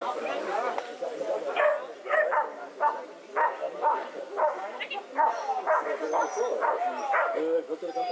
Good, good, good.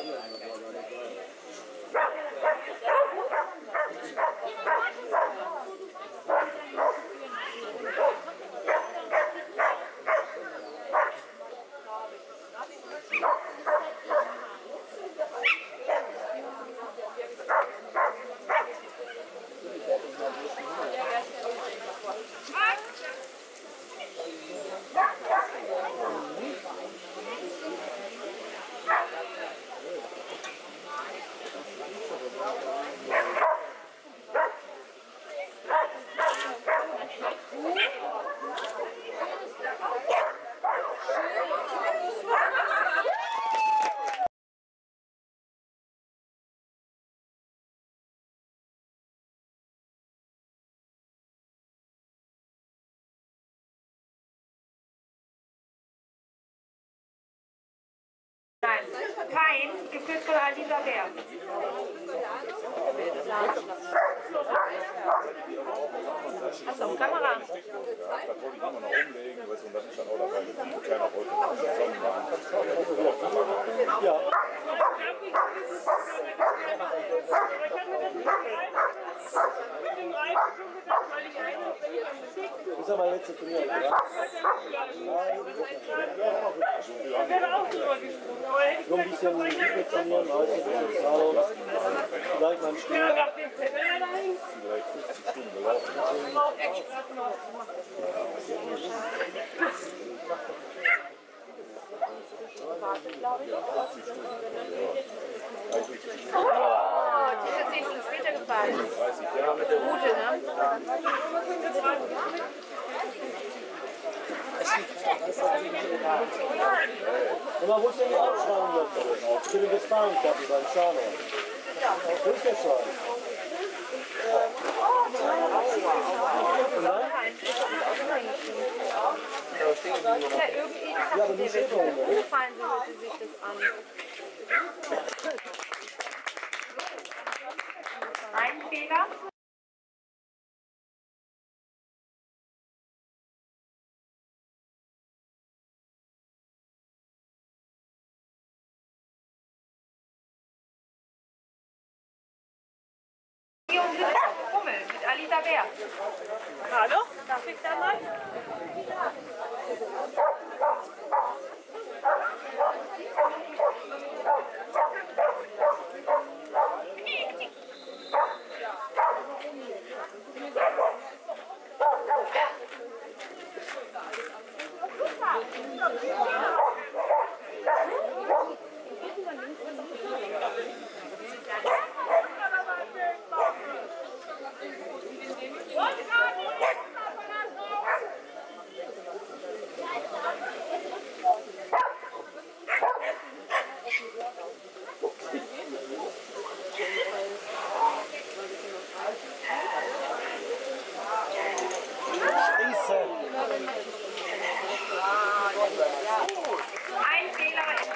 Dabei, ein kleiner Wolken zusammen machen. Ja, das ist ja mein letztes Turnier. Ja? Ein bisschen trainieren, also bisschen Slalom. Vielleicht mal ein dahin. Vielleicht 50 Stunden gelaufen. Oh, die ist jetzt 10 Stunden später gefallen. 30 Jahre. Gute, ne? Und man muss ja nicht abschreiben lassen. Ich bin in Westfalen Cup beim Schano. Wo ist der Scheiß? Ja, aber immer, ne? umgefallen, so hört sie sich das an. Ein Fehler. Museum Hummel, mit Alita Bär. Hallo? Darf ich da mal? Scheiße. Ein Fehler